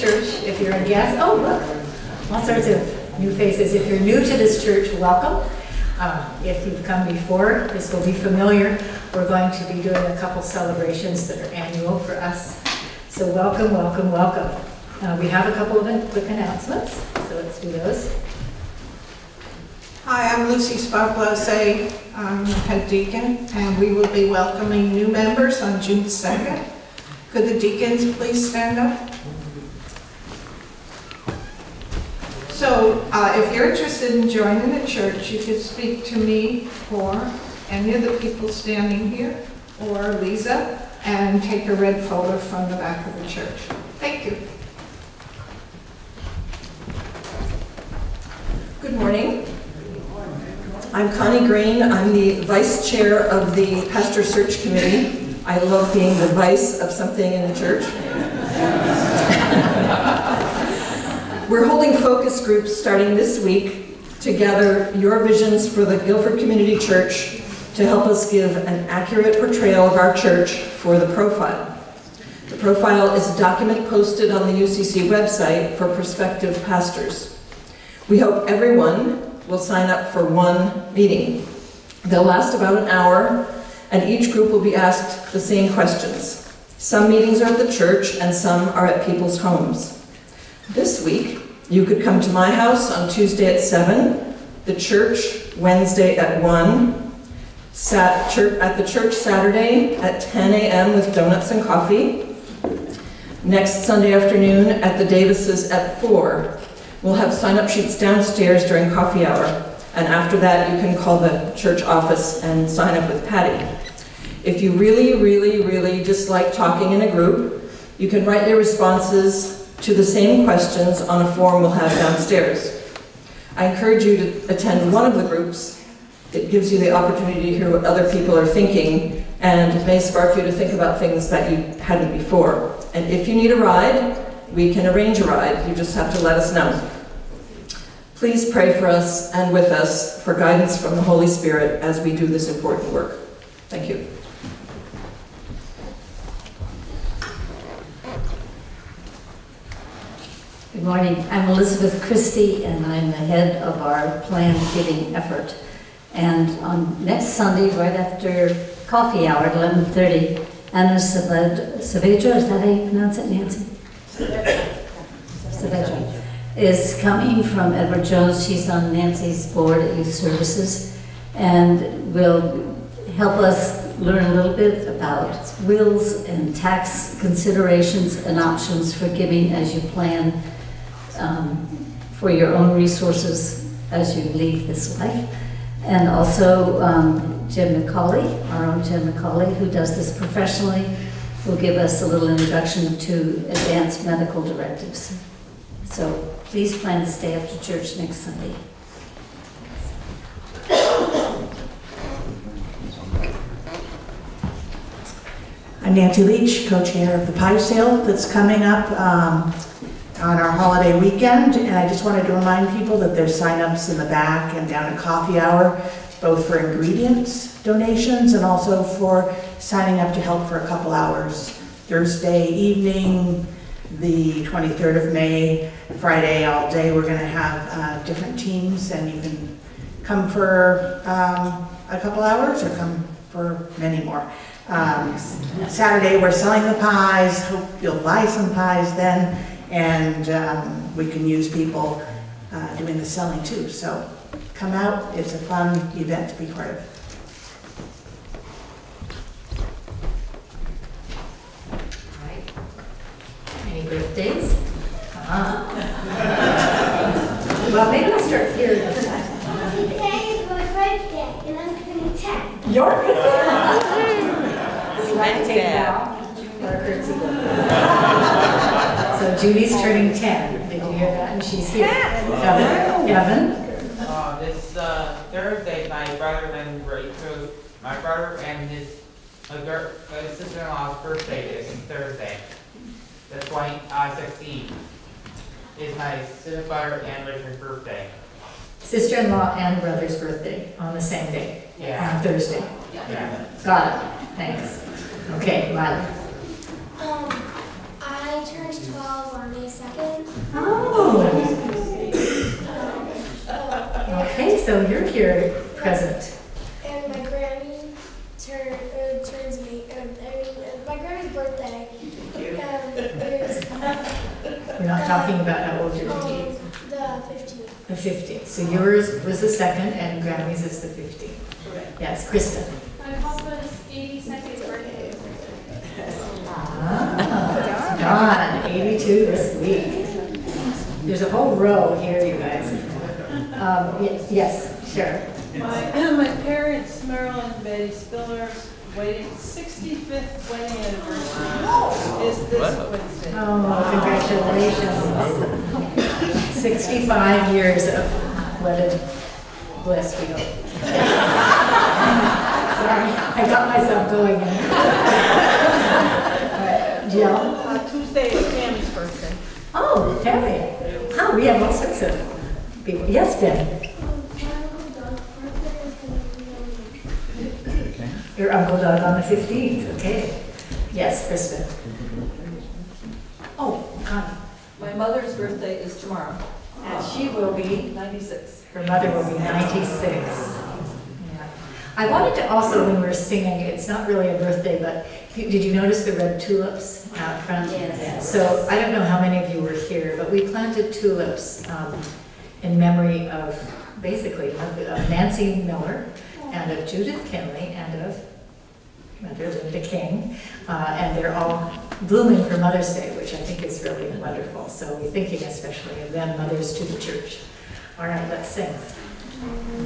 Church. If you're a guest, oh, look, all sorts of new faces. If you're new to this church, welcome. Uh, if you've come before, this will be familiar. We're going to be doing a couple celebrations that are annual for us. So welcome, welcome, welcome. Uh, we have a couple of quick announcements, so let's do those. Hi, I'm Lucy Sparklose. I'm the head deacon, and we will be welcoming new members on June 2nd. Could the deacons please stand up? So uh, if you're interested in joining the church, you could speak to me or any of the people standing here, or Lisa, and take a red folder from the back of the church. Thank you. Good morning. I'm Connie Green. I'm the vice chair of the pastor search committee. I love being the vice of something in the church. We're holding focus groups starting this week to gather your visions for the Guilford Community Church to help us give an accurate portrayal of our church for the profile. The profile is a document posted on the UCC website for prospective pastors. We hope everyone will sign up for one meeting. They'll last about an hour, and each group will be asked the same questions. Some meetings are at the church, and some are at people's homes. This week, you could come to my house on Tuesday at 7, the church Wednesday at 1, Sat at the church Saturday at 10 a.m. with donuts and coffee. Next Sunday afternoon at the Davises at 4. We'll have sign-up sheets downstairs during coffee hour. And after that, you can call the church office and sign up with Patty. If you really, really, really dislike talking in a group, you can write your responses to the same questions on a form we'll have downstairs. I encourage you to attend one of the groups it gives you the opportunity to hear what other people are thinking, and it may spark you to think about things that you hadn't before. And if you need a ride, we can arrange a ride. You just have to let us know. Please pray for us and with us for guidance from the Holy Spirit as we do this important work. Thank you. Good morning. I'm Elizabeth Christie, and I'm the head of our plan giving effort. And on next Sunday, right after coffee hour at 11.30, Anna Saavedra, is that how you pronounce it, Nancy? Saavedra, is coming from Edward Jones. She's on Nancy's board at Youth Services and will help us learn a little bit about wills and tax considerations and options for giving as you plan um, for your own resources as you leave this life. And also um, Jim McCauley, our own Jim McCauley, who does this professionally, will give us a little introduction to advanced medical directives. So please plan to stay after church next Sunday. I'm Nancy Leach, co-chair of the Pie Sale that's coming up. Um, on our holiday weekend, and I just wanted to remind people that there's sign-ups in the back and down at coffee hour, both for ingredients donations and also for signing up to help for a couple hours. Thursday evening, the 23rd of May, Friday all day, we're gonna have uh, different teams and you can come for um, a couple hours or come for many more. Um, Saturday, we're selling the pies, hope you'll buy some pies then and um, we can use people uh, doing the selling too. So come out, it's a fun event to be part of. Any birthdays? Uh-huh. well, maybe I'll start here this. Today is my birthday, and I'm turning 10. Your birthday? Would you like to take it out? Or a curtsy? So Judy's turning 10. Did you hear that? And she's here. Evan? Evan? Uh, this uh, Thursday, my brother and my brother and his uh, sister-in-law's birthday is Thursday. That's why uh, 16 is my sister brother and Richard's birthday. Sister-in-law and brother's birthday on the same day. Yeah. On Thursday. Yeah. Got it. Thanks. Okay, Riley. Um, I turned 12 on May 2nd. Oh, okay, so you're here present. and my Grammy turn, uh, turns me, uh, I mean, uh, my Grammy's birthday. Um, is We're not talking about how old you're. um, the 15th. The 15th. So yours was the second and Grammy's is the 15th. Yes, Krista. My papa's 82nd birthday. Ah, Don, 82 this week. There's a whole row here, you guys. Um, Yes, sure. My, my parents, Merrill and Betty Spiller, wedding, 65th wedding anniversary is this Wednesday. Oh, congratulations. 65 years of wedded bliss, we hope. Sorry, I got myself going. Jill? Tuesday is Tammy's birthday. Oh, Tammy. Oh, we have all sorts of people. Yes, Ben? My uncle Doug's birthday is going to be on the Your Uncle Doug on the 15th, okay. Yes, Kristen. Oh, Connie. My mother's birthday is tomorrow, And she will be 96. Her mother will be 96. I wanted to also, when we were singing, it's not really a birthday, but did you notice the red tulips out front? Yes. So I don't know how many of you were here, but we planted tulips um, in memory of, basically, of of Nancy Miller and of Judith Kinley and of Mother Linda King. Uh, And they're all blooming for Mother's Day, which I think is really wonderful. So we're thinking especially of them, mothers to the church. All right, let's sing. Yeah.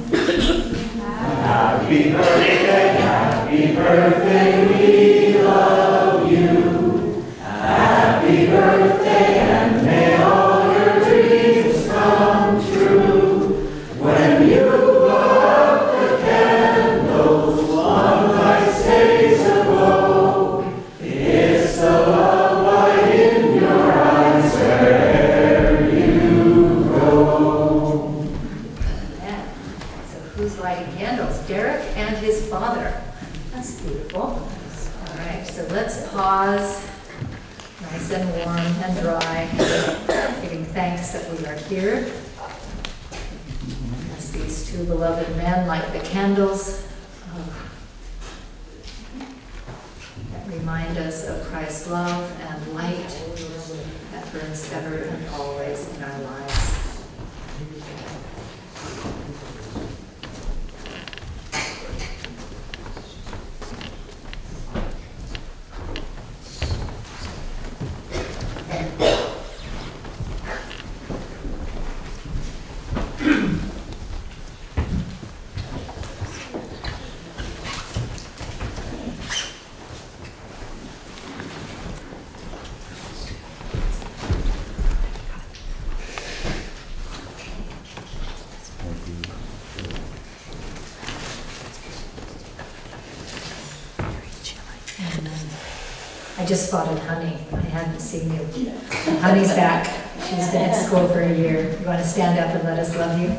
I just spotted Honey. I hadn't seen you. Honey's back. She's been at school for a year. You want to stand up and let us love you?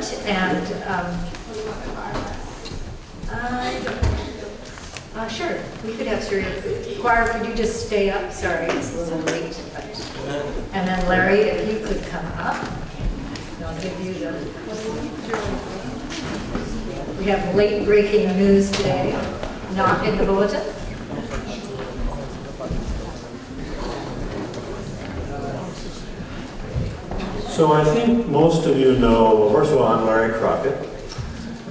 Front and, um, uh, sure, we could have Syria. Choir, could you just stay up? Sorry, it's a little late, but, and then Larry, if you could come up. I'll give you the, we have late breaking news today, not in the bulletin. So I think most of you know, well, first of all, I'm Larry Crockett.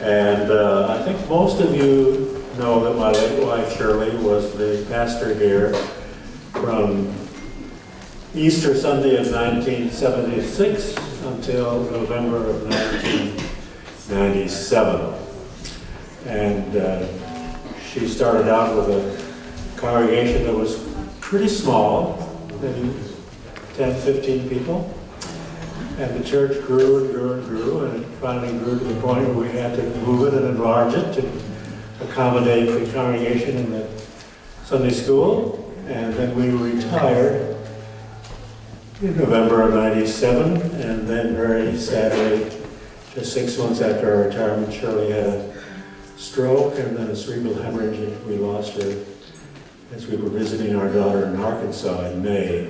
And uh, I think most of you know that my late wife Shirley was the pastor here from Easter Sunday of 1976 until November of 1997. And uh, she started out with a congregation that was pretty small, maybe 10, 15 people. And the church grew and grew and grew, and it finally grew to the point where we had to move it and enlarge it to accommodate the congregation in the Sunday school. And then we retired in November of 97, and then very sadly, just six months after our retirement, Shirley had a stroke and then a cerebral hemorrhage, and we lost her as we were visiting our daughter in Arkansas in May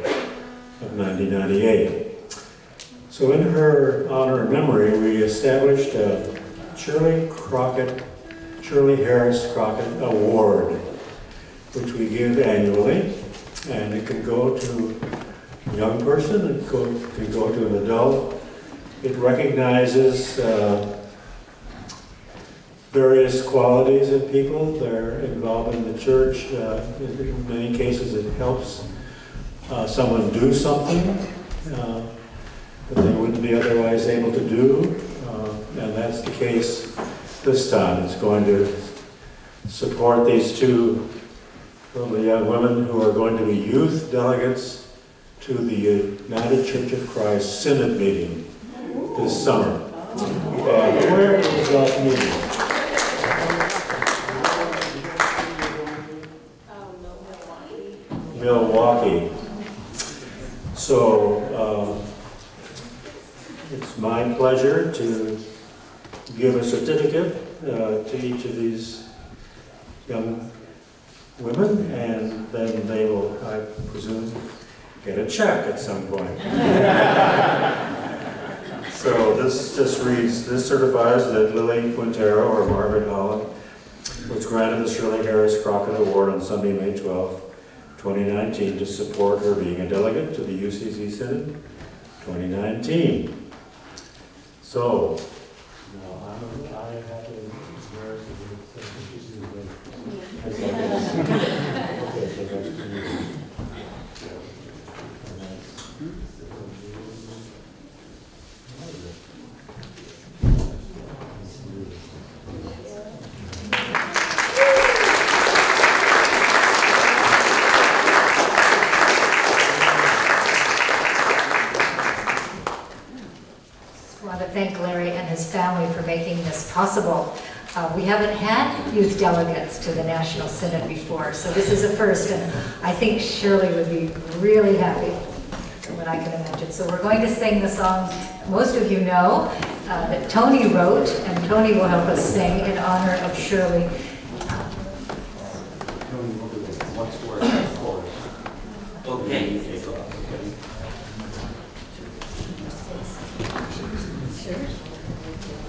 of 1998. So in her honor and memory, we established a Shirley Crockett, Shirley Harris Crockett Award, which we give annually, and it can go to a young person, it can go to an adult. It recognizes uh, various qualities of people, They're involved in the church. Uh, In in many cases, it helps uh, someone do something uh, that they wouldn't be otherwise able to do. Uh, And that's the case this time. It's going to support these two lovely young women who are going to be youth delegates to the United Church of Christ Synod meeting this summer. And where is that meeting? Milwaukee. So, my pleasure to give a certificate uh, to each of these young women, and then they will, I presume, get a check at some point. So this just reads, this certifies that Lily Quintero or Margaret Holland was granted the Shirley Harris Crockett Award on Sunday, May 12, 2019, to support her being a delegate to the UCC Synod 2019. So, I'm, I have to, where is it? Okay, so that's for you. I want to thank Larry and his family for making this possible. Uh, We haven't had youth delegates to the National Synod before, so this is a first, and I think Shirley would be really happy, from what I can imagine. So we're going to sing the song most of you know, uh, that Tony wrote, and Tony will help us sing in honor of Shirley. Okay.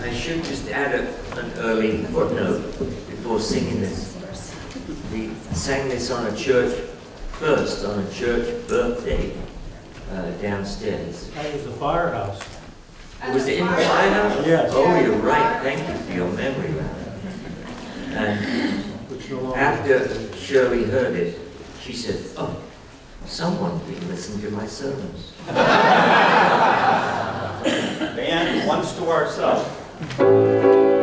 I should just add a, an early footnote before singing this. We sang this on a church, first on a church birthday uh, downstairs. That was the firehouse. Was it in the firehouse? Yes. Oh, you're right, thank you for your memory. And Which no longer- after Shirley heard it, she said, oh, someone's been listening to my sermons. Band, once to ourselves. God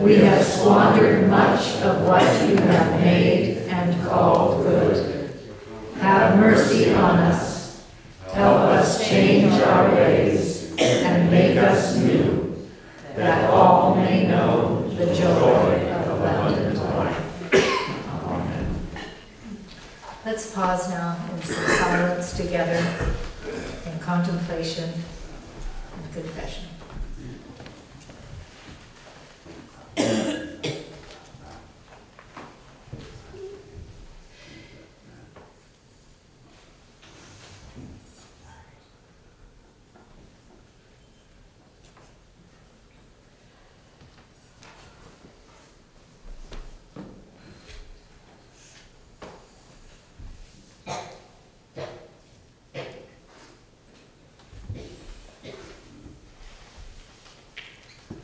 We have squandered much of what you have made and called good. Have mercy on us. Help us change our ways and make us new, that all may know the joy of abundant life. Amen. Let's pause now in silence together in contemplation and confession.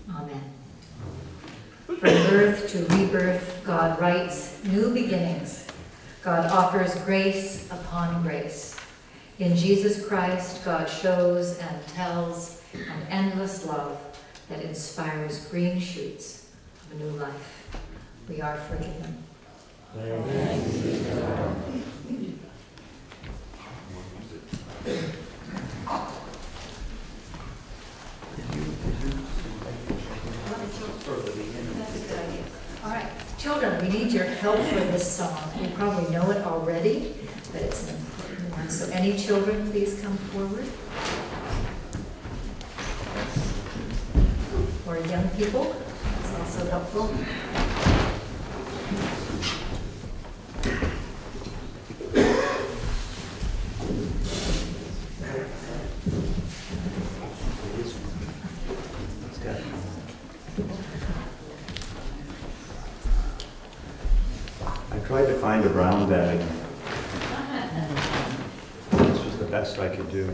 Amen. From birth to rebirth, God writes new beginnings. God offers grace upon grace. In Jesus Christ, God shows and tells an endless love that inspires green shoots of a new life. We are forgiven. All right, children, we need your help for this song. You probably know it already, but it's an important. So any children, please come forward. Or young people, it's also helpful. I tried to find a brown bag. This was the best I could do.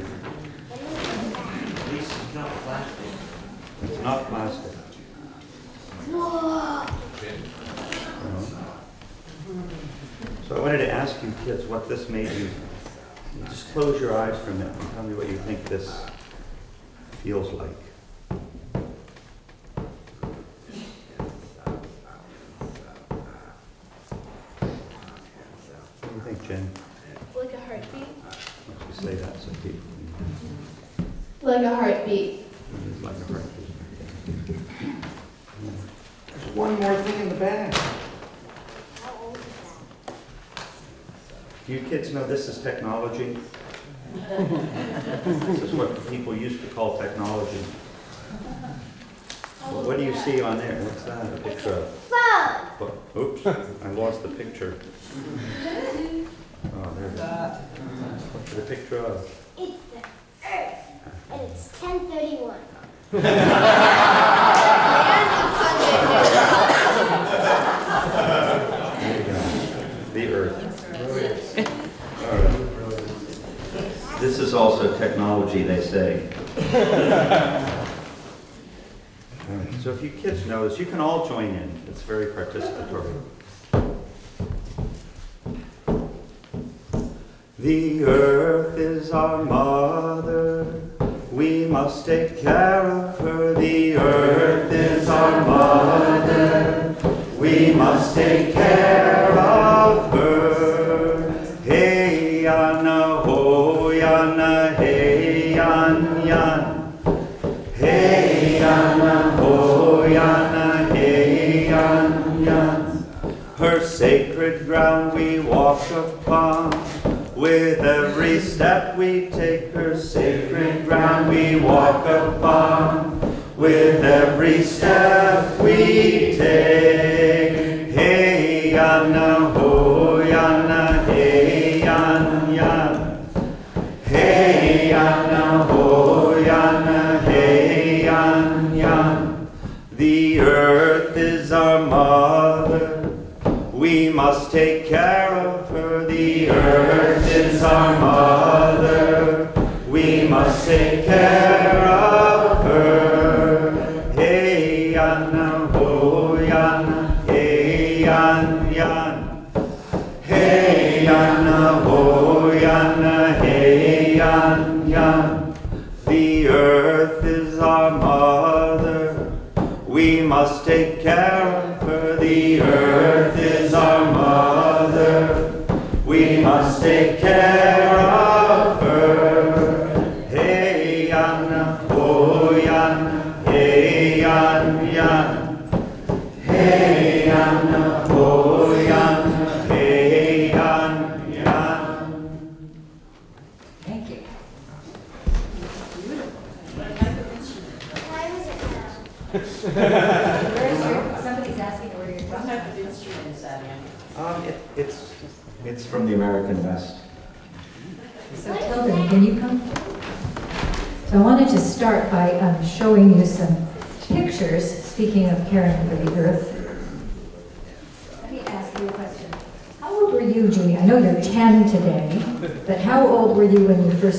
It's not plastic. Whoa. No. So I wanted to ask you kids what this made you. Just close your eyes for a minute and tell me what you think this feels like. What do you think, Jen? Like a heartbeat? Why don't say that so people Like a heartbeat. Like a heartbeat. There's one more thing in the bag. Do you kids know this is technology? This is what people used to call technology. Well, What do you see on there? What's that? A picture of? Phone. Oops, I lost the picture. Oh, there it is. What's the picture of? It's the Earth, and it's 1031. There you go. The Earth. All right. This is also technology, they say. All right, So if you kids know this, you can all join in. It's very participatory. The earth our mother. We must take care of her. The earth is our mother. We must take care must take care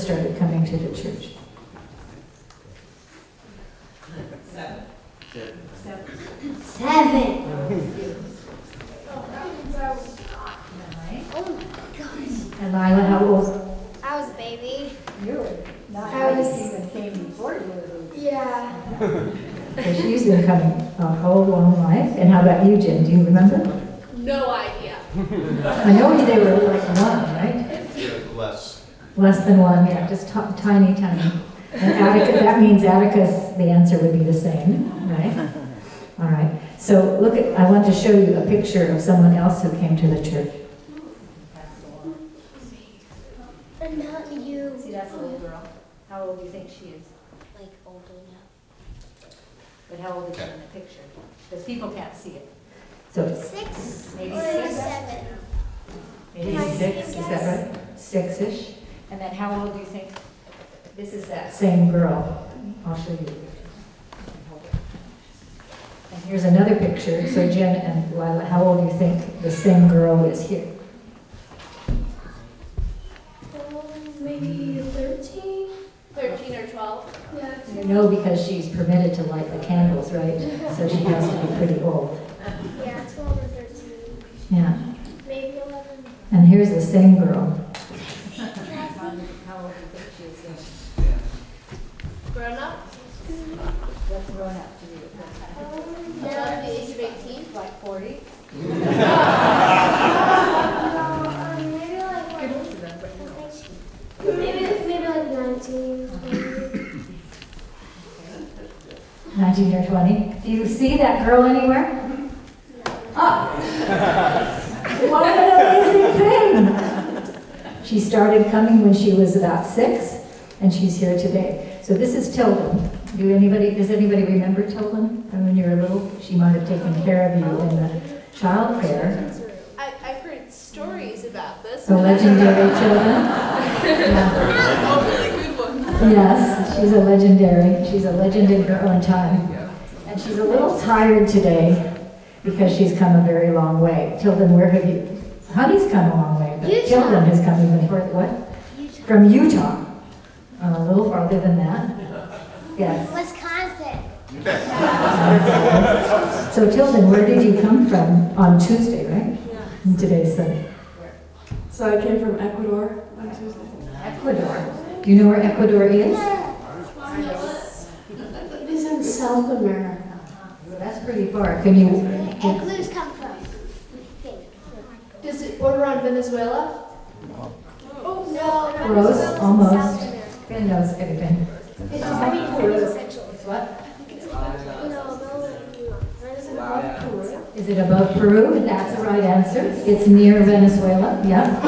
first started coming to the church? Seven. And Oh my gosh. And Lila, how old? I was a baby. You were not, I was- even came before you were Yeah. So she's been coming a whole long life. And how about you, Jen? Do you remember? No idea. I know they were like one, right? Less. Less than one, yeah, just ti- tiny, tiny. And Attica, that means Atticus, the answer would be the same, right? All right. So look at, I want to show you a picture of someone else who came to the church. And not you. See, that's a little girl. How old do you think she is? Like older now. But how old is she in the picture? Because people can't see it. So Six maybe or six? seven. Maybe Can I see six, a is that guess? right? Six-ish? And then how old do you think? This is that same girl. I'll show you. And here's another picture. So Jen and Lila, how old do you think the same girl is here? Um, maybe thirteen. Thirteen or twelve? Yeah. You know because she's permitted to light the candles, right? So she has to be pretty old. Yeah, twelve or thirteen. Yeah. Maybe eleven. And here's the same girl. Can I see? How old do you think she is? Grown up? What's grown up to you? Um, the age of eighteen? Like 40? no, um, maybe? Maybe like nineteen. 20. 19 or 20. Do you see that girl anywhere? Ah! What an amazing thing! She started coming when she was about six, and she's here today. So this is Tilden. Do anybody, does anybody remember Tilden from when you were little? She might have taken care of you in the child care. I, I've heard stories about this. So legendary children. Yeah. Hopefully good one. Yes, she's a legendary, she's a legend in her own time. And she's a little tired today because she's come a very long way. Tilden, where have you, Honey's come a long way, but Utah. Tilden has come even further, what? From Utah. A little farther than that. Yes. Wisconsin. So Tilden, where did you come from on Tuesday, right? And today's Sunday. So I came from Ecuador on Tuesday. Ecuador. Do you know where Ecuador is? It is in South America. Well, That's pretty far. Can you, Igloos come from. I think. Does it border on Venezuela? Oh no, no. Close, South almost. America. Ben knows everything. It's, I mean, it is essential. It's what? No, no, no. Is it above Peru? Is it above Peru? That's the right answer. It's near Venezuela, yeah.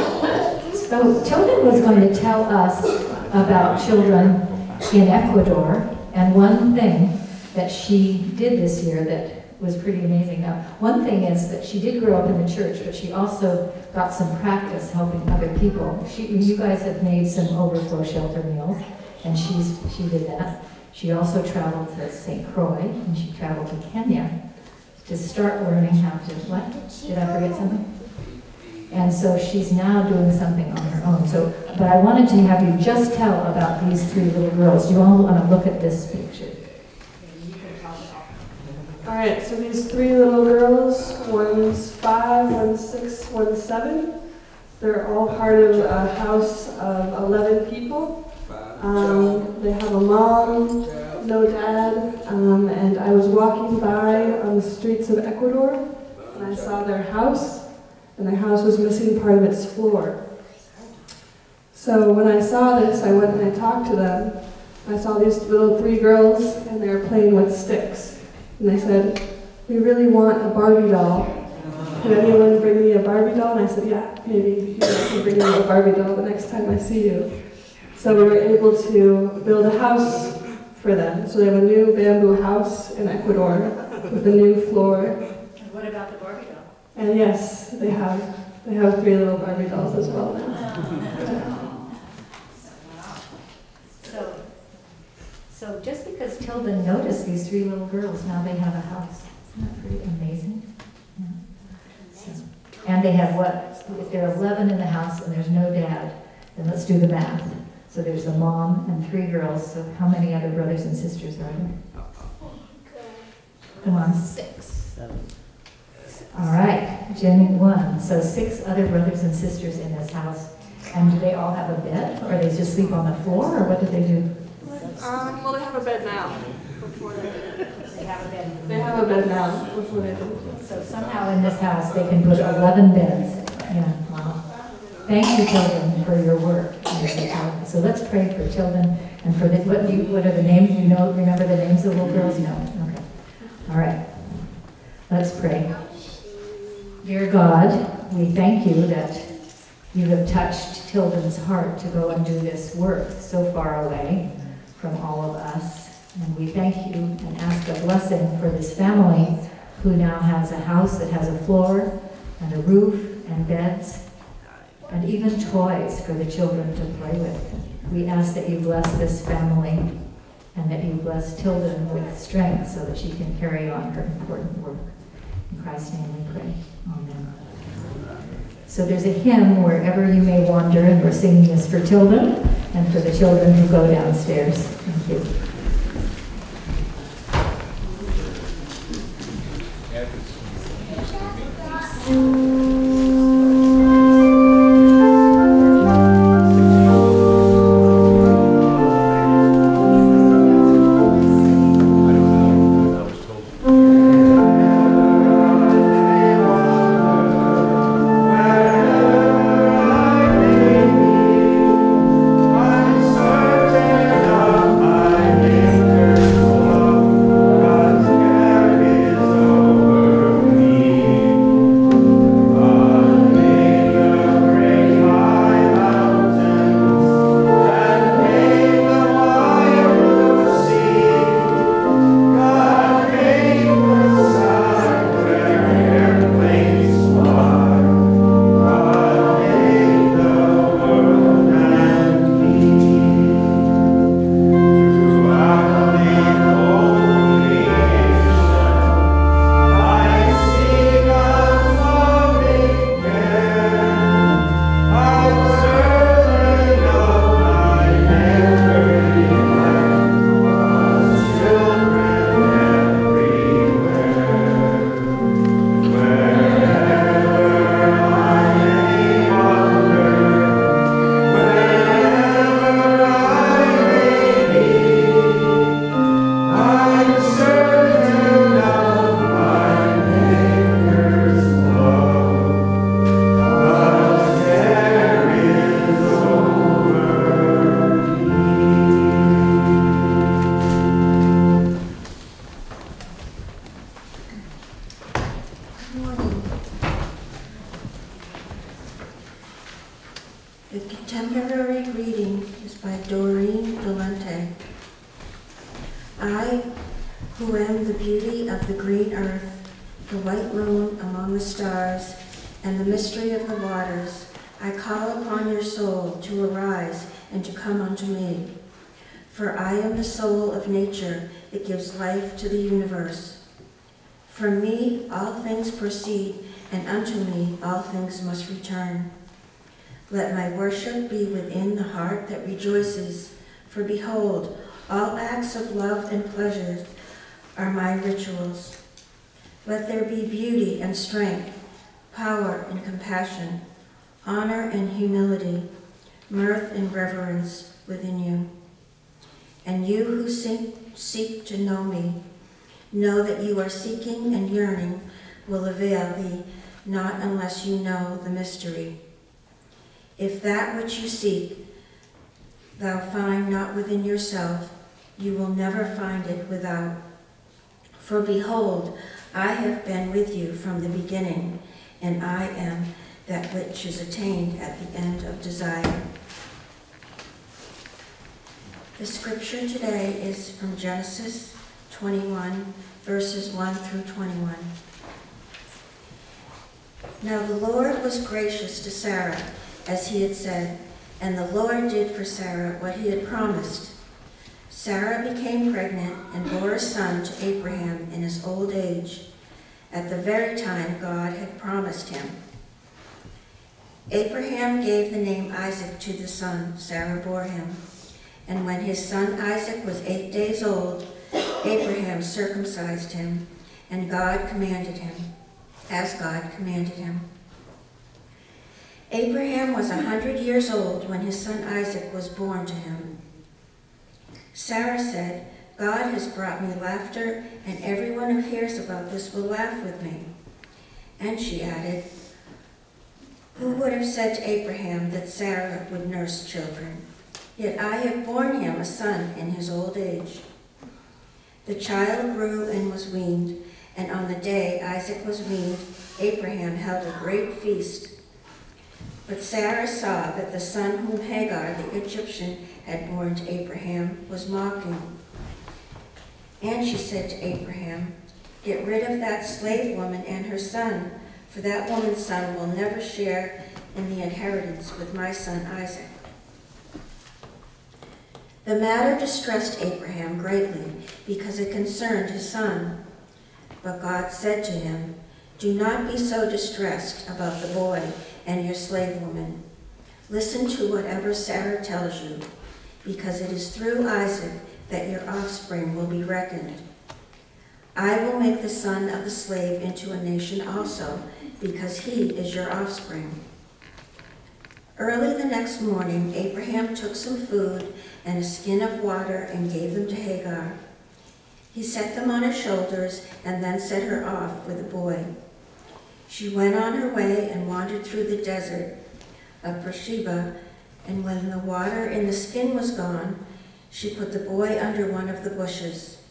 So Tilden was going to tell us about children in Ecuador, and one thing that she did this year that was pretty amazing. Now, one thing is that she did grow up in the church, but she also got some practice helping other people. She, you guys have made some overflow shelter meals, and she's, she did that. She also traveled to St. Croix, and she traveled to Kenya to start learning how to, what? Did I forget something? And so she's now doing something on her own. So, but I wanted to have you just tell about these three little girls. You all want to look at this picture. All right, so these three little girls, one's five, one's six, one's seven. They're all part of a house of 11 people. Um, they have a mom, no dad, um, and I was walking by on the streets of Ecuador, and I saw their house, and their house was missing part of its floor. So when I saw this, I went and I talked to them. I saw these little three girls, and they were playing with sticks. And I said, we really want a Barbie doll. Can anyone bring me a Barbie doll? And I said, yeah, maybe you can bring me a Barbie doll the next time I see you. So we were able to build a house for them. So they have a new bamboo house in Ecuador with a new floor. And what about the Barbie doll? And yes, they have they have three little Barbie dolls as well now. so just because Tilden noticed these three little girls, now they have a house. Isn't that pretty amazing? Yeah. So- And they have what? If there are 11 in the house and there's no dad, then let's do the math. So there's a mom and three girls, so how many other brothers and sisters are there? Come on. Six. All right, Jenny, one. So six other brothers and sisters in this house. And do they all have a bed, or they just sleep on the floor, or what do they do? Um, well, they have a bed now. Before they They have a bed. They have a bed now. Before they did. So somehow in this house, they can put 11 beds. Yeah, wow. Thank you, children, for your work. So let's pray for children and for the, what you, what are the names, you know, remember the names of the little girls? No, okay. All right. Let's pray. Dear God, we thank you that you have touched Tilden's heart to go and do this work so far away from all of us. And we thank you and ask a blessing for this family who now has a house that has a floor and a roof and beds and even toys for the children to play with. We ask that you bless this family and that you bless Tilden with strength so that she can carry on her important work. In Christ's name we pray. So there's a hymn wherever you may wander, and we're singing this for Tilden and for the children who go downstairs. Thank you. The it without. For behold, I have been with you from the beginning, and I am that which is attained at the end of desire. The scripture today is from Genesis 21, verses 1 through 21. Now the Lord was gracious to Sarah, as he had said, and the Lord did for Sarah what he had promised. Sarah became pregnant and bore a son to Abraham in his old age, at the very time God had promised him. Abraham gave the name Isaac to the son Sarah bore him. And when his son Isaac was eight days old, Abraham circumcised him, and God commanded him, as God commanded him. Abraham was a hundred years old when his son Isaac was born to him. Sarah said, God has brought me laughter, and everyone who hears about this will laugh with me. And she added, Who would have said to Abraham that Sarah would nurse children? Yet I have borne him a son in his old age. The child grew and was weaned, and on the day Isaac was weaned, Abraham held a great feast. But Sarah saw that the son whom Hagar the Egyptian had borne to Abraham was mocking. And she said to Abraham, Get rid of that slave woman and her son, for that woman's son will never share in the inheritance with my son Isaac. The matter distressed Abraham greatly because it concerned his son. But God said to him, Do not be so distressed about the boy and your slave woman. Listen to whatever Sarah tells you, because it is through Isaac that your offspring will be reckoned. I will make the son of the slave into a nation also, because he is your offspring. Early the next morning, Abraham took some food and a skin of water and gave them to Hagar. He set them on his shoulders and then set her off with the boy. She went on her way and wandered through the desert of Beersheba, and when the water in the skin was gone, she put the boy under one of the bushes.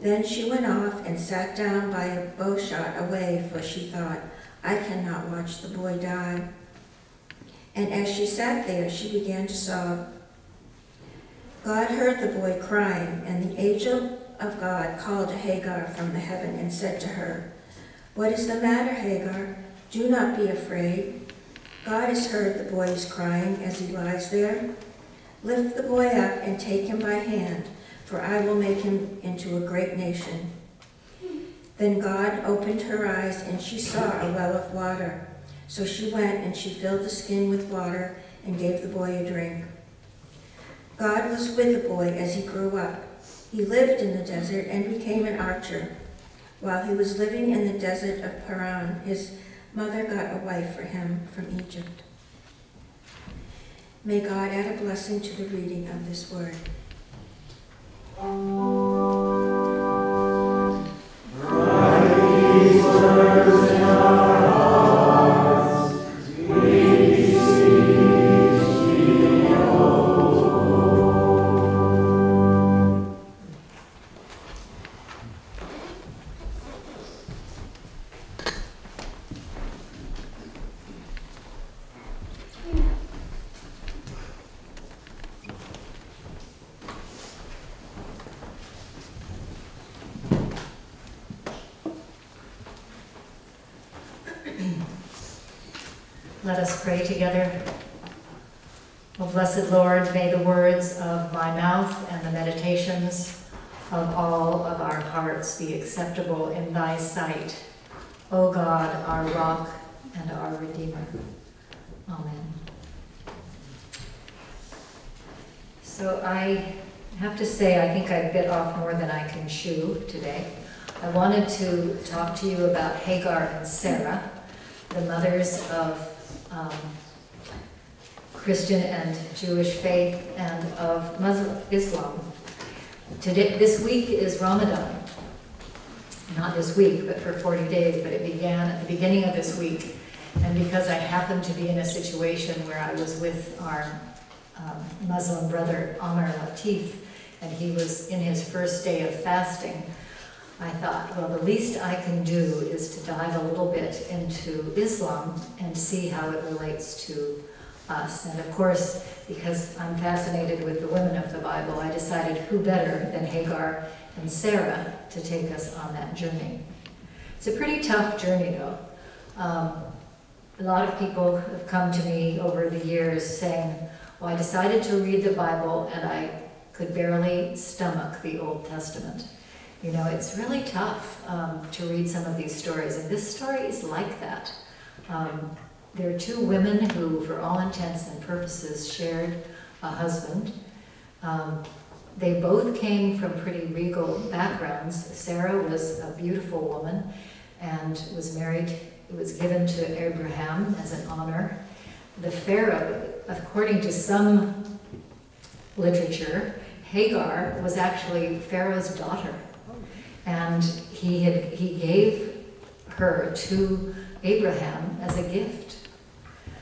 Then she went off and sat down by a bow shot away, for she thought, I cannot watch the boy die. And as she sat there, she began to sob. God heard the boy crying, and the angel of God called to Hagar from the heaven and said to her, What is the matter, Hagar? Do not be afraid. God has heard the boy's crying as he lies there. Lift the boy up and take him by hand, for I will make him into a great nation. Then God opened her eyes, and she saw a well of water. So she went and she filled the skin with water and gave the boy a drink. God was with the boy as he grew up. He lived in the desert and became an archer. While he was living in the desert of Paran, his mother got a wife for him from Egypt. May God add a blessing to the reading of this word. Acceptable in thy sight, O God, our rock and our redeemer. Amen. So I have to say, I think I bit off more than I can chew today. I wanted to talk to you about Hagar and Sarah, the mothers of um, Christian and Jewish faith and of Muslim Islam. Today, this week is Ramadan. Not this week, but for 40 days, but it began at the beginning of this week. And because I happened to be in a situation where I was with our um, Muslim brother, Amr Latif, and he was in his first day of fasting, I thought, well, the least I can do is to dive a little bit into Islam and see how it relates to us. And of course, because I'm fascinated with the women of the Bible, I decided who better than Hagar and Sarah to take us on that journey. It's a pretty tough journey, though. Um, a lot of people have come to me over the years saying, well, I decided to read the Bible and I could barely stomach the Old Testament. You know, it's really tough um, to read some of these stories, and this story is like that. Um, there are two women who, for all intents and purposes, shared a husband. Um, they both came from pretty regal backgrounds. Sarah was a beautiful woman and was married, it was given to Abraham as an honor. The Pharaoh, according to some literature, Hagar was actually Pharaoh's daughter. And he, had, he gave her to Abraham as a gift.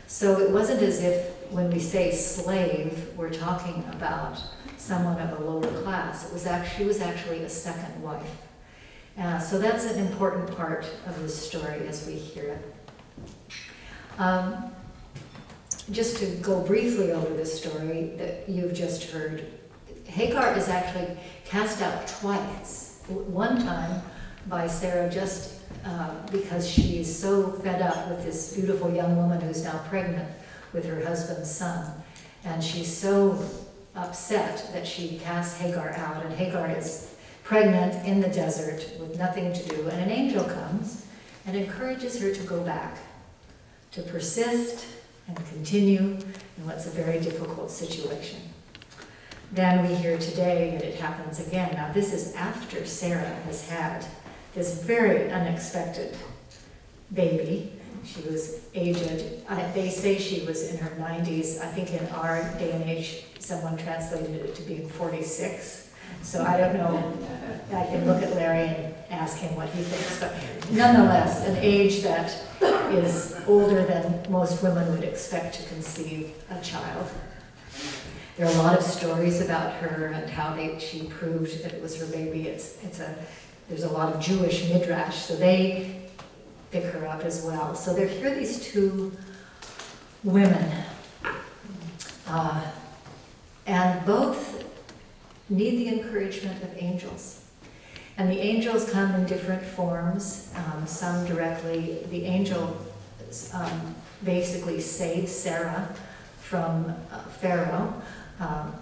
So it wasn't as if when we say slave, we're talking about someone of a lower class. It was actually, she was actually a second wife. Uh, so that's an important part of the story as we hear it. Um, just to go briefly over the story that you've just heard, Hagar is actually cast out twice. One time by Sarah just uh, because she's so fed up with this beautiful young woman who's now pregnant with her husband's son. And she's so upset that she casts Hagar out, and Hagar is pregnant in the desert with nothing to do, and an angel comes and encourages her to go back, to persist and continue in what's a very difficult situation. Then we hear today that it happens again. Now, this is after Sarah has had this very unexpected baby. She was aged. Uh, they say she was in her 90s. I think in our day and age, someone translated it to being 46. So I don't know. I can look at Larry and ask him what he thinks. But nonetheless, an age that is older than most women would expect to conceive a child. There are a lot of stories about her and how they, she proved that it was her baby. It's, it's a, there's a lot of Jewish midrash, so they pick her up as well. So there, here are these two women, uh, and both need the encouragement of angels. And the angels come in different forms, um, some directly. The angel um, basically saves Sarah from uh, Pharaoh. Um,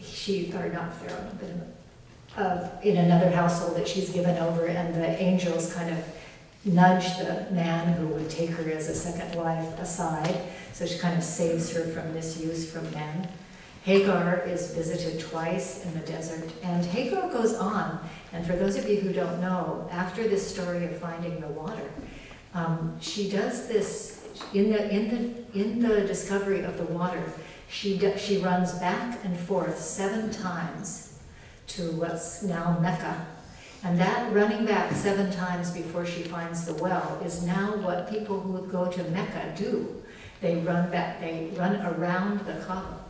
she, or not Pharaoh, but uh, in another household that she's given over, and the angels kind of nudge the man who would take her as a second wife aside. So she kind of saves her from misuse from men. Hagar is visited twice in the desert, and Hagar goes on. And for those of you who don't know, after this story of finding the water, um, she does this in the in the in the discovery of the water. She she runs back and forth seven times to what's now Mecca, and that running back seven times before she finds the well is now what people who go to Mecca do. They run back, they run around the Kaaba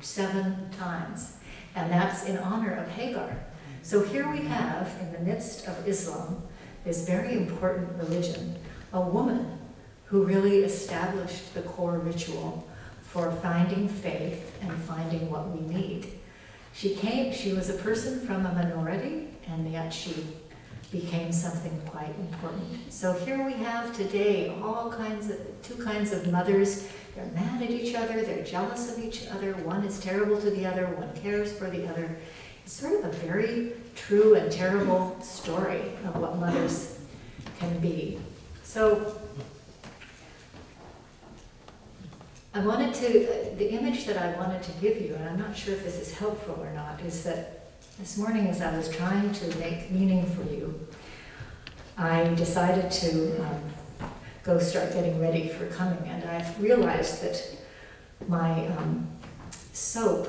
seven times. And that's in honor of Hagar. So here we have, in the midst of Islam, this very important religion, a woman who really established the core ritual for finding faith and finding what we need. She came, she was a person from a minority, and yet she became something quite important. So here we have today all kinds of, two kinds of mothers. They're mad at each other, they're jealous of each other, one is terrible to the other, one cares for the other. It's sort of a very true and terrible story of what mothers can be. So I wanted to, the image that I wanted to give you, and I'm not sure if this is helpful or not, is that this morning as I was trying to make meaning for you, I decided to um, go start getting ready for coming, and I've realized that my um, soap,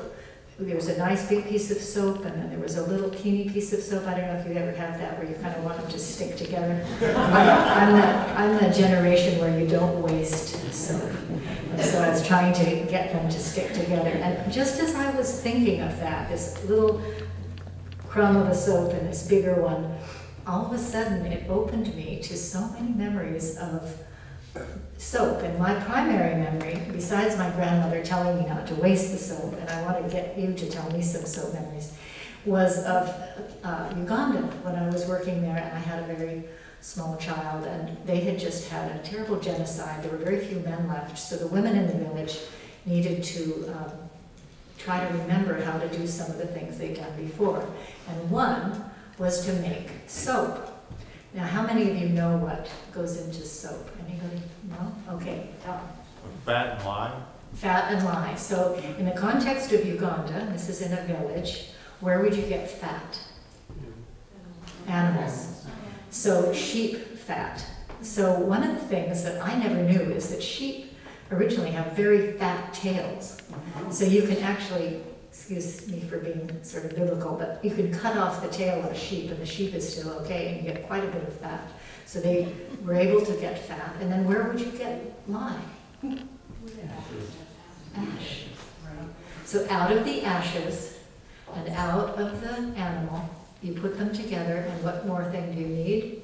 there was a nice big piece of soap, and then there was a little teeny piece of soap. I don't know if you ever have that where you kind of want them to stick together. I'm the, I'm the generation where you don't waste soap. So I was trying to get them to stick together. And just as I was thinking of that, this little crumb of a soap and this bigger one, all of a sudden it opened me to so many memories of soap. And my primary memory, besides my grandmother telling me not to waste the soap, and I want to get you to tell me some soap memories, was of uh, Uganda when I was working there and I had a very small child and they had just had a terrible genocide. There were very few men left, so the women in the village needed to um, try to remember how to do some of the things they'd done before. And one was to make soap. Now, how many of you know what goes into soap? Anybody? No? Okay, tell 'em. Fat and lye? Fat and lye. So in the context of Uganda, this is in a village, where would you get fat? Animals. So sheep fat. So one of the things that I never knew is that sheep originally have very fat tails. So you can actually, excuse me for being sort of biblical, but you can cut off the tail of a sheep and the sheep is still okay and you get quite a bit of fat. So they were able to get fat. And then where would you get lye? Ash. So out of the ashes and out of the animal, you put them together, and what more thing do you need?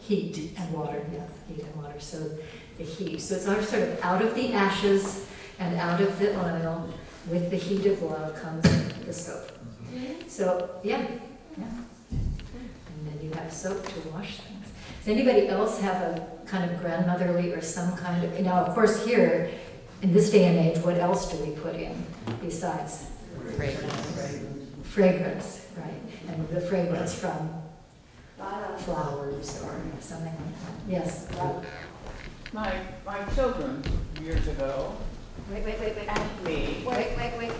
Heat and water, yeah, heat and water. So the heat. So it's sort of out of the ashes and out of the oil, with the heat of love comes the soap. Mm-hmm. So, yeah, yeah. And then you have soap to wash things. Does anybody else have a kind of grandmotherly or some kind of, now, of course, here, in this day and age, what else do we put in besides? Fragrance. Fragrance, right. And the fragrance from flowers or something like that. Yes? My, my children, years ago, Wait, wait, wait, wait. asked me. Wait, wait, wait.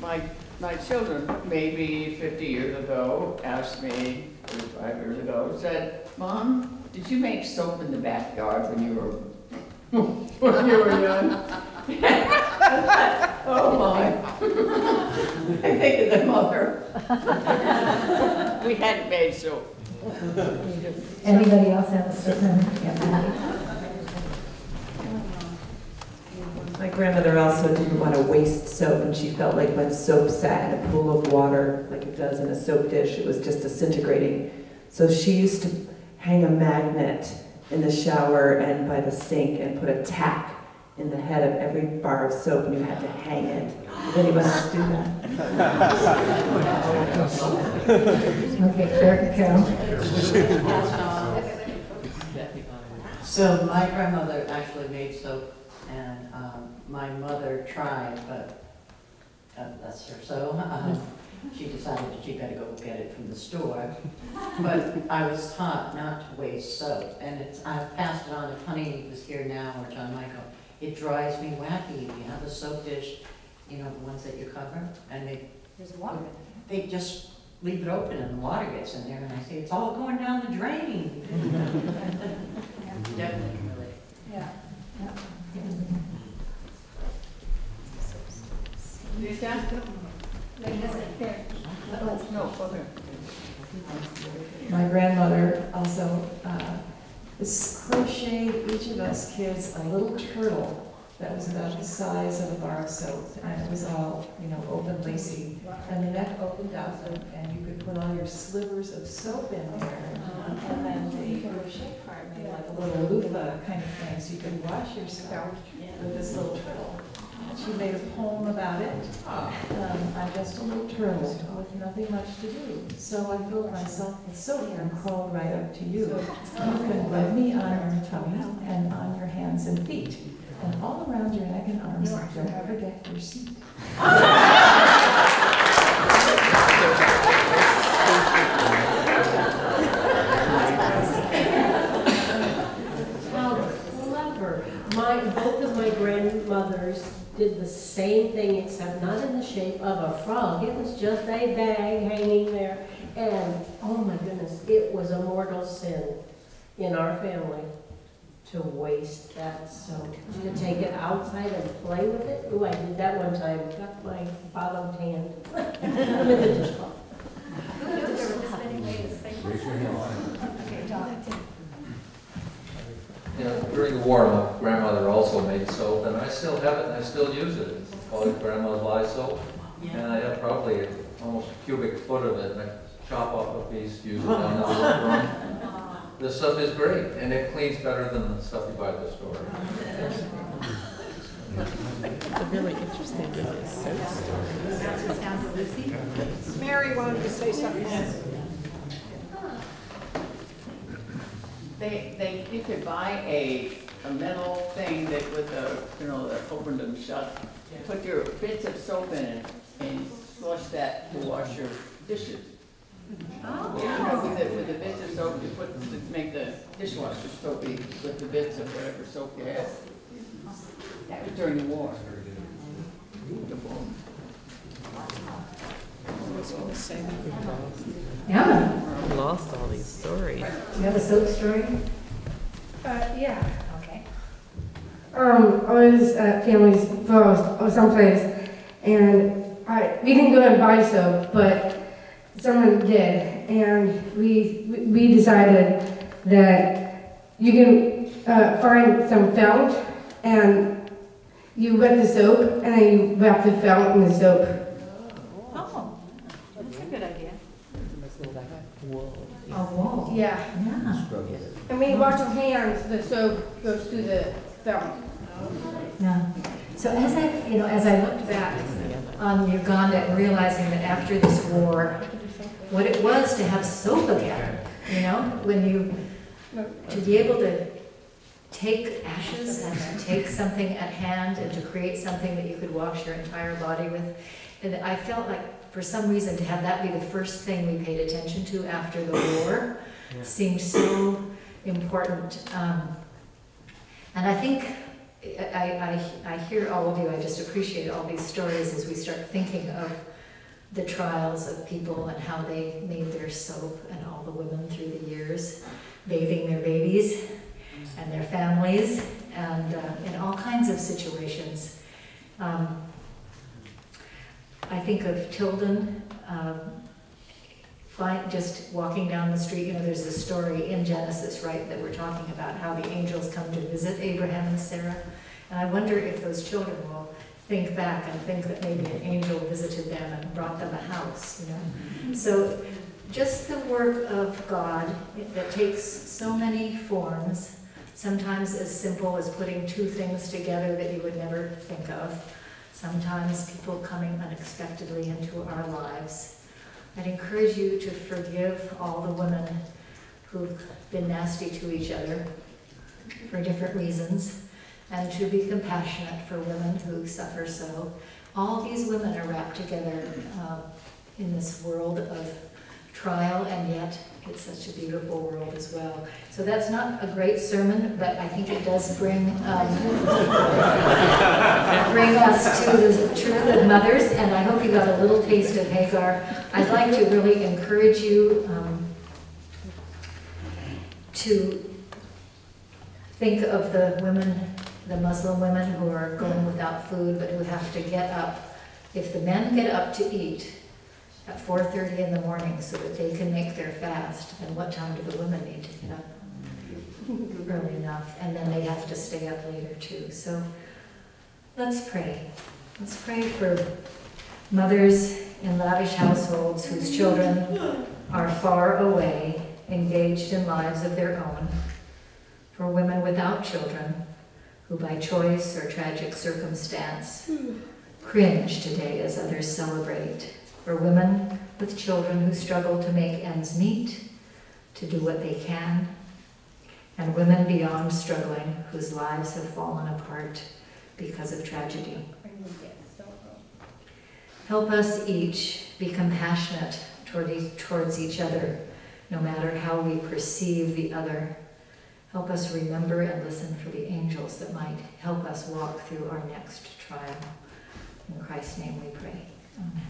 My, my children, maybe 50 years ago, asked me, 35 years ago, said, Mom, did you make soap in the backyard when you were, when you were young? Oh, my. I think of the mother. We hadn't made soap. Anybody else have a certain? My grandmother also didn't want to waste soap, and she felt like when soap sat in a pool of water, like it does in a soap dish, it was just disintegrating. So she used to hang a magnet in the shower and by the sink and put a tack in the head of every bar of soap, and you had to hang it. Did anyone else do that? Okay, Carol- Carol. So my grandmother actually made soap, and um, my mother tried, but God bless her, so um, she decided that she better go get it from the store. But I was taught not to waste soap, and it's, I've passed it on, if Honey was here now, or John Michael, it drives me wacky. You have a soap dish, you know, the ones that you cover, and they, There's water in they just leave it open and the water gets in there, and I say, it's all going down the drain. Definitely relate. Yeah. No, okay. My grandmother also uh, was crocheted each of us kids a little turtle that was about the size of a bar of soap, and it was all, you know, open lacy. And the neck opened up, and, and you could put all your slivers of soap in there. Uh, and then the crochet part made like a little loofah kind of thing, so you could wash yourself with this little turtle. She made a poem about it. Um, I'm just a little turtle with nothing much to do. So I filled myself with soap and crawled right up to you. You can rub me on your tummy and on your hands and feet. and all around your neck and arms. Don't get your seat. How clever. My, both of my grandmothers did the same thing, except not in the shape of a frog. It was just a bag hanging there. And, oh my goodness, it was a mortal sin in our family to waste that soap, to take it outside and play with it. Ooh, I did that one time, got my bottom tan. I'm dishcloth. Who knew there were this many ways? Raise your hand. Okay, John. You know, during the war, my grandmother also made soap, and I still have it, and I still use it. It's called Grandma's Lye Soap. And I have probably almost a cubic foot of it, and I chop off a piece, use it down the run. This stuff is great, and it cleans better than the stuff you buy at the store. It's a really interesting uh, soap story. That's what's down to Lucy. Mary wanted to say something. They, they, you could buy a, a metal thing that with a, you know, that opened them shut. Put your bits of soap in it and flush that to wash your dishes. Oh. Yeah, with the, with the bits of soap, you put, to make the dishwasher soapy with the bits of whatever soap you have. That was during the war. I was gonna say that we lost. Yeah. We Lost all these stories. You have a soap story? Uh, yeah. Okay. Um, I was at Family's Post or someplace, and I we didn't go and buy soap, but someone did, and we we- we decided that you can uh, find some felt, and you wet the soap, and then you wrap the felt in the soap. Yeah. Yeah. And when you wash your hands, the soap goes through the film. Yeah. So as I, you know, as I looked back on Uganda and realizing that after this war, what it was to have soap again, you know, when you, to be able to take ashes and to take something at hand and to create something that you could wash your entire body with. And I felt like, for some reason, to have that be the first thing we paid attention to after the war seemed so important. Um, and I think I, I, I hear all of you, I just appreciate all these stories as we start thinking of the trials of people and how they made their soap and all the women through the years, bathing their babies and their families and uh, in all kinds of situations. Um, I think of Tilden, um, find, just walking down the street, you know, there's a story in Genesis, right, that we're talking about how the angels come to visit Abraham and Sarah. And I wonder if those children will think back and think that maybe an angel visited them and brought them a house, you know. So just the work of God that takes so many forms, sometimes as simple as putting two things together that you would never think of, sometimes people coming unexpectedly into our lives. I'd encourage you to forgive all the women who've been nasty to each other for different reasons, and to be compassionate for women who suffer so. All these women are wrapped together uh, in this world of trial, and yet it's such a beautiful world as well. So that's not a great sermon, but I think it does bring um, bring us to the truth of mothers, and I hope you got a little taste of Hagar. I'd like to really encourage you um, to think of the women, the Muslim women who are going without food, but who have to get up. If the men get up to eat at 4.30 in the morning so that they can make their fast, And what time do the women need to get up? Mm-hmm. Early enough, and then they have to stay up later too. So let's pray. Let's pray for mothers in lavish households whose children are far away, engaged in lives of their own. For women without children who by choice or tragic circumstance hmm. cringe today as others celebrate. For women with children who struggle to make ends meet, to do what they can, and women beyond struggling whose lives have fallen apart because of tragedy. Help us each be compassionate toward e- towards each other, no matter how we perceive the other. Help us remember and listen for the angels that might help us walk through our next trial. In Christ's name we pray. Amen.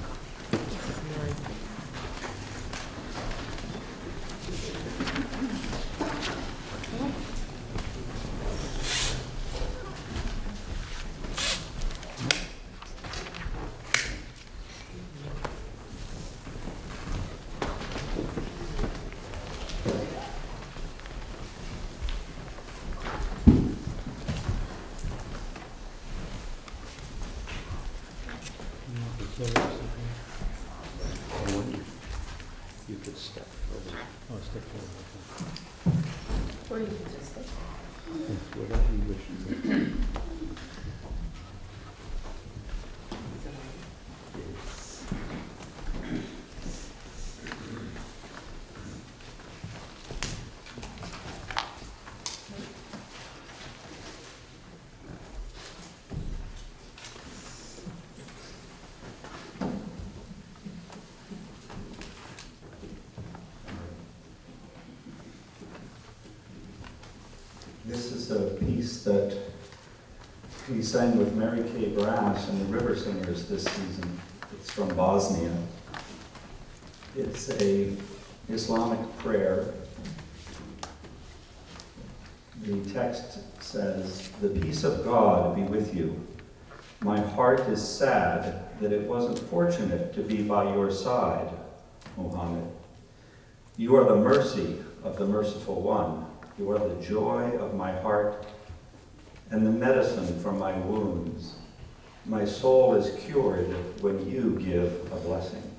You could step further. Oh, step forward. Or you could just step. Whatever you wish. This is that we sang with Mary Kay Brass and the River Singers this season. It's from Bosnia. It's a Islamic prayer. The text says, The peace of God be with you. My heart is sad that it wasn't fortunate to be by your side, Muhammad. You are the mercy of the merciful one. You are the joy of my heart and the medicine for my wounds. My soul is cured when you give a blessing.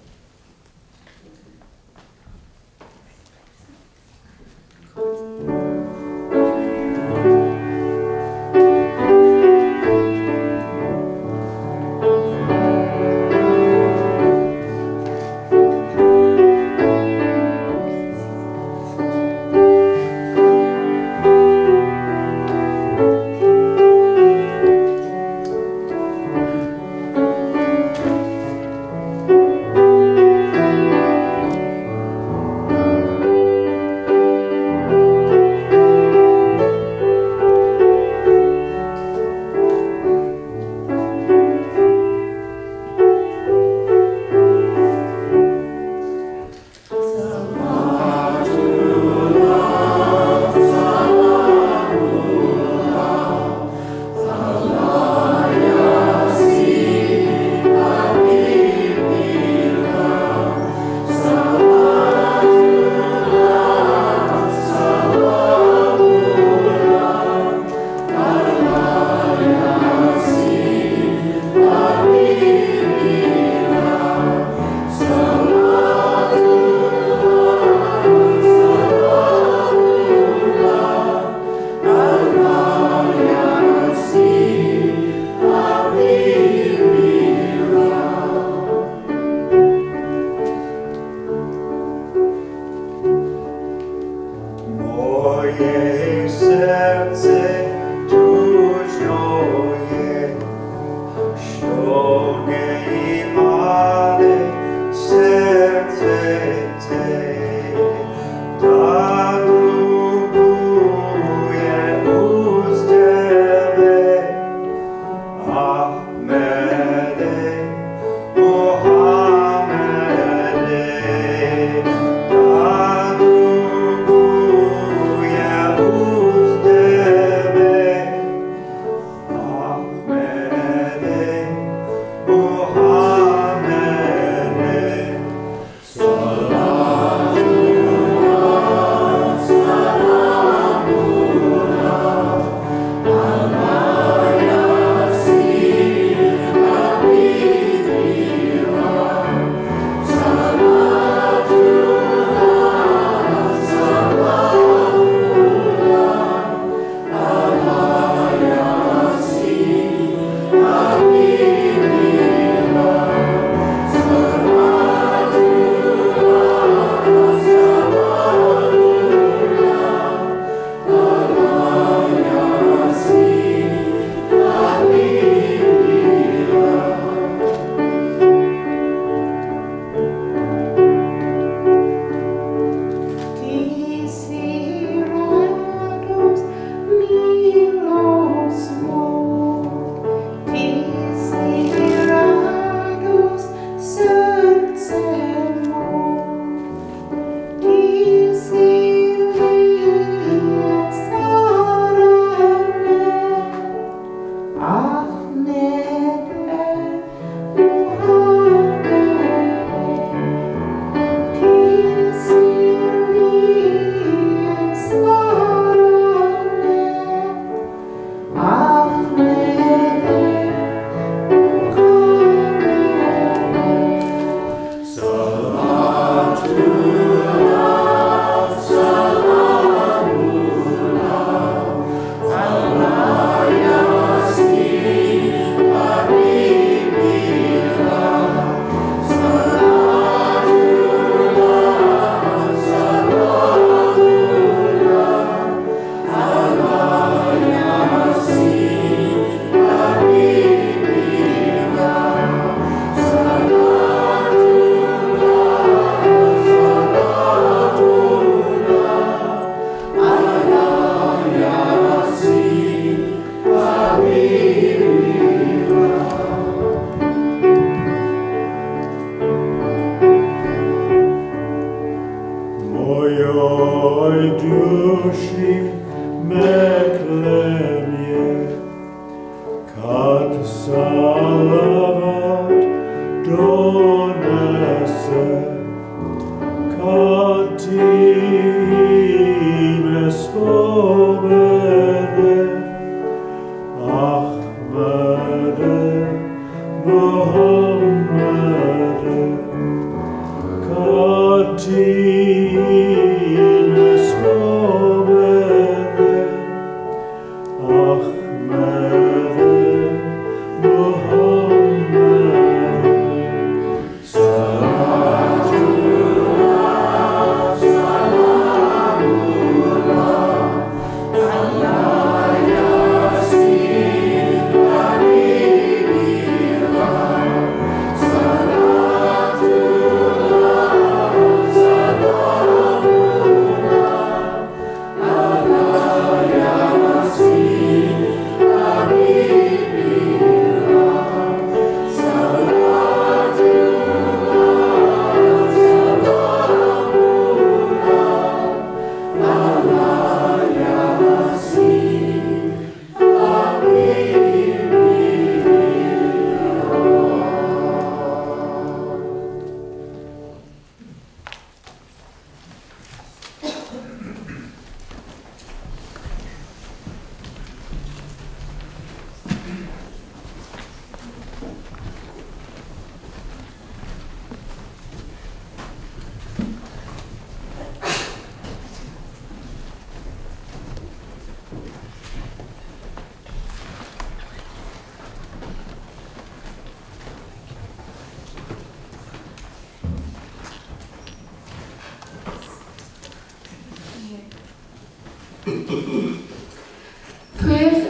Prayers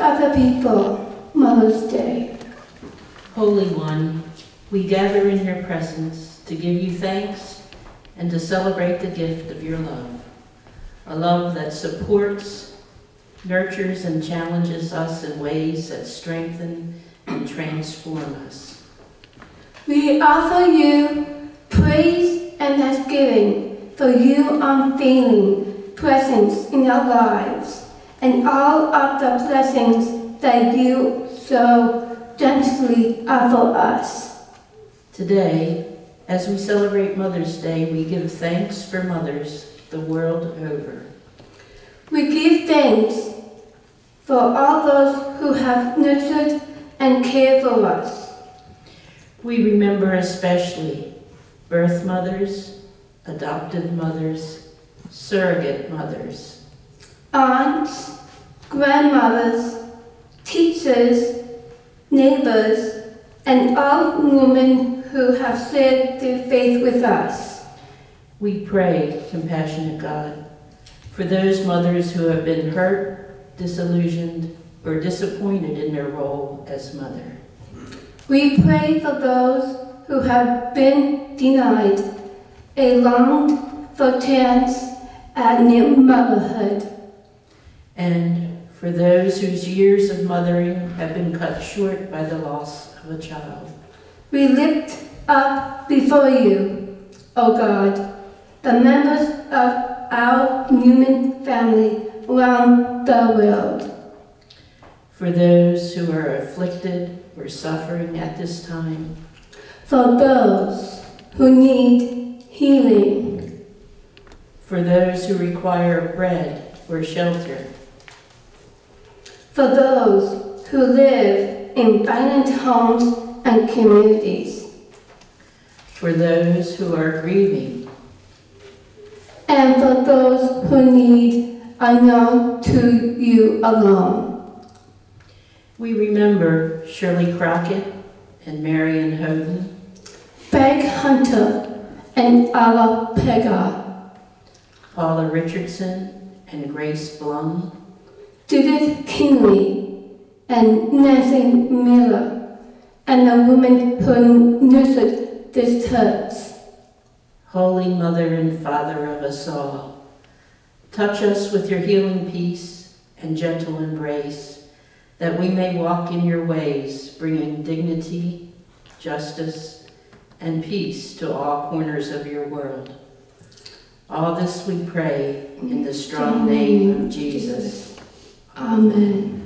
of the people, Mother's Day. Holy One, we gather in your presence to give you thanks and to celebrate the gift of your love. A love that supports, nurtures, and challenges us in ways that strengthen and transform us. We offer you praise and thanksgiving for your unfailing presence in our lives and all of the blessings that you so generously offer us. Today, as we celebrate Mother's Day, we give thanks for mothers the world over. We give thanks for all those who have nurtured and cared for us. We remember especially birth mothers, adoptive mothers, surrogate mothers, aunts, grandmothers, teachers, neighbors, and all women who have shared their faith with us. We pray, compassionate God, for those mothers who have been hurt, disillusioned, or disappointed in their role as mother. We pray for those who have been denied a longed for chance at new motherhood. And for those whose years of mothering have been cut short by the loss of a child. We lift up before you, O God, the members of our human family around the world. For those who are afflicted or suffering at this time. For those who need healing. For those who require bread or shelter. For those who live in violent homes and communities. For those who are grieving. And for those who need are known to you alone. We remember Shirley Crockett and Marion Houghton, Beck Hunter and Alla Pega, Paula Richardson and Grace Blum, Judith Kinley and Nancy Miller, and the woman who nurtured this church. Holy Mother and Father of us all, touch us with your healing peace and gentle embrace that we may walk in your ways, bringing dignity, justice, and peace to all corners of your world. All this we pray in the strong name of Jesus. Amen.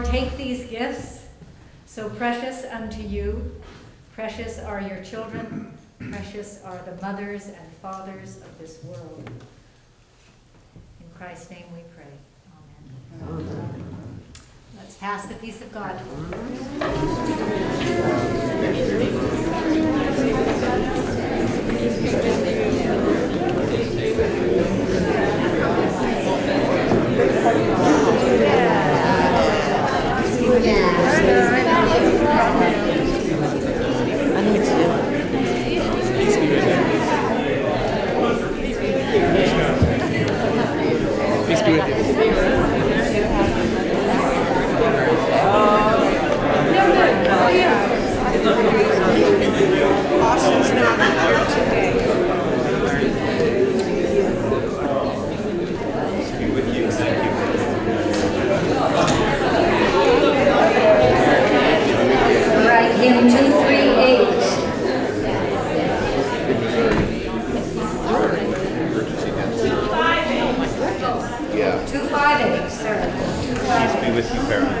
Lord, take these gifts, so precious unto you. Precious are your children, precious are the mothers and fathers of this world. In Christ's name we pray. Amen. Let's pass the peace of God. Austin's not here today. Be with you. Thank you. All right, hymn 238. Yeah. 258, sir. Peace be with you, Karen.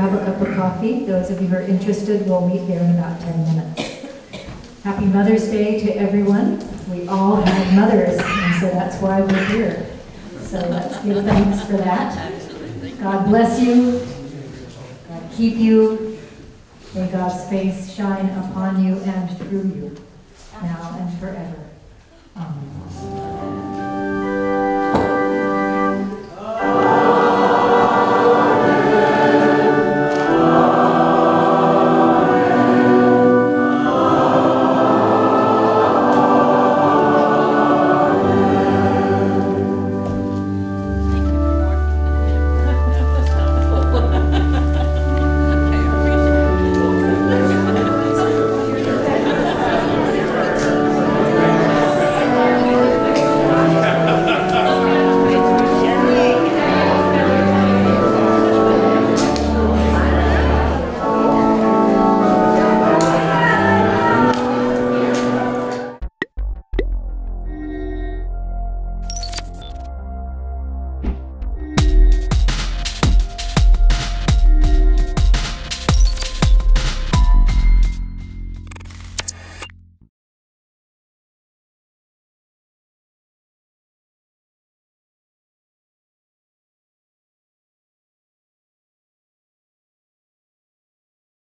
Grab a cup of coffee, those of you who are interested, we'll meet here in about 10 minutes. Happy Mother's Day to everyone. We all have mothers, and so that's why we're here. So let's give thanks for that. God bless you. God keep you. May God's face shine upon you and through you, now and forever. Amen.